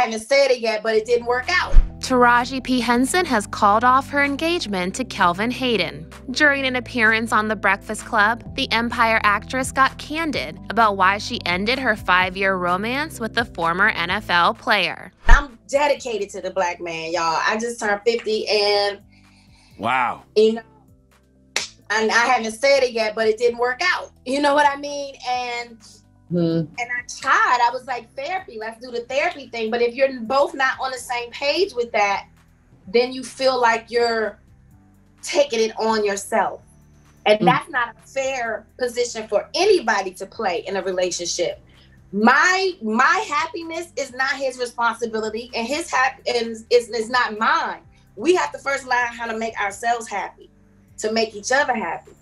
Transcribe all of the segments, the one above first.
haven't said it yet, but it didn't work out. Taraji P. Henson has called off her engagement to Kelvin Hayden. During an appearance on The Breakfast Club, the Empire actress got candid about why she ended her five year romance with the former NFL player. I'm dedicated to the black man, y'all. I just turned 50 and. Wow. You know, and I haven't said it yet, but it didn't work out. You know what I mean? And Mm. And I tried. I was like, therapy, let's do the therapy thing. But if you're both not on the same page with that, then you feel like you're taking it on yourself. And mm. that's not a fair position for anybody to play in a relationship. My my happiness is not his responsibility, and his happiness is, is not mine. We have to first learn how to make ourselves happy, to make each other happy.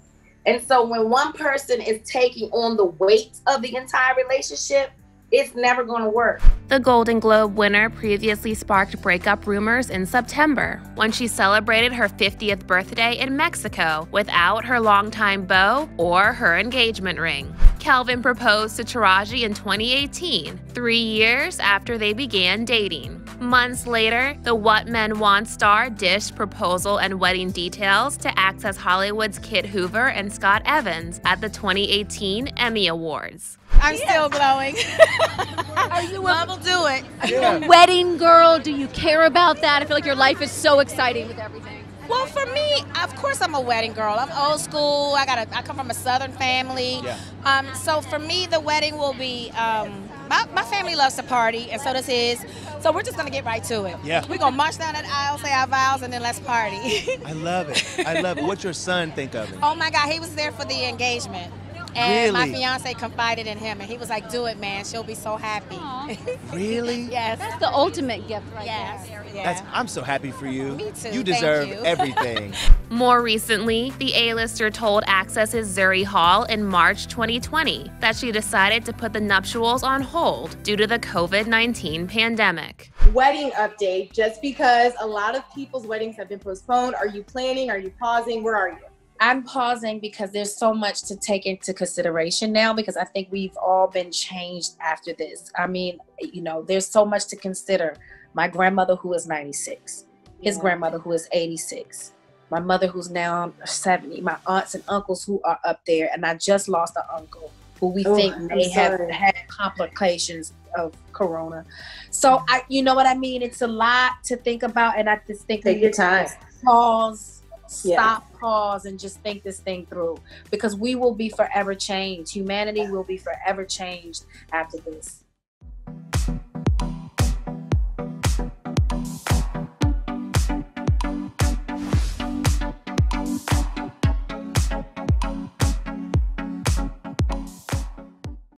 And so when one person is taking on the weight of the entire relationship, it's never going to work. The Golden Globe winner previously sparked breakup rumors in September when she celebrated her 50th birthday in Mexico without her longtime beau or her engagement ring. Kelvin proposed to Taraji in 2018, three years after they began dating. Months later, the What Men Want star dished proposal and wedding details to Access Hollywood's Kit Hoover and Scott Evans at the 2018 Emmy Awards. I'm yeah. still glowing. Are you a, will do it. Yeah. wedding girl? Do you care about that? I feel like your life is so exciting with everything. Well, for me, of course, I'm a wedding girl. I'm old school. I got. I come from a Southern family. Yeah. Um, so for me, the wedding will be. Um, my, my family loves to party, and so does his. So we're just gonna get right to it. Yeah. We're gonna march down that aisle, say our vows, and then let's party. I love it. I love it. What's your son think of it? Oh my God, he was there for the engagement. And really? my fiance confided in him, and he was like, "Do it, man. She'll be so happy." really? yes. That's the ultimate gift, right yes. there. That's, I'm so happy for you. Me too. You deserve you. everything. More recently, the A-lister told Access's Zuri Hall in March 2020 that she decided to put the nuptials on hold due to the COVID-19 pandemic. Wedding update. Just because a lot of people's weddings have been postponed, are you planning? Are you pausing? Where are you? I'm pausing because there's so much to take into consideration now because I think we've all been changed after this. I mean, you know, there's so much to consider. My grandmother, who is 96, his yeah. grandmother, who is 86, my mother, who's now 70, my aunts and uncles who are up there, and I just lost an uncle who we oh, think may have had complications of corona. So I, you know what I mean? It's a lot to think about, and I just think take your time. Pause stop, yeah. pause, and just think this thing through because we will be forever changed. Humanity will be forever changed after this.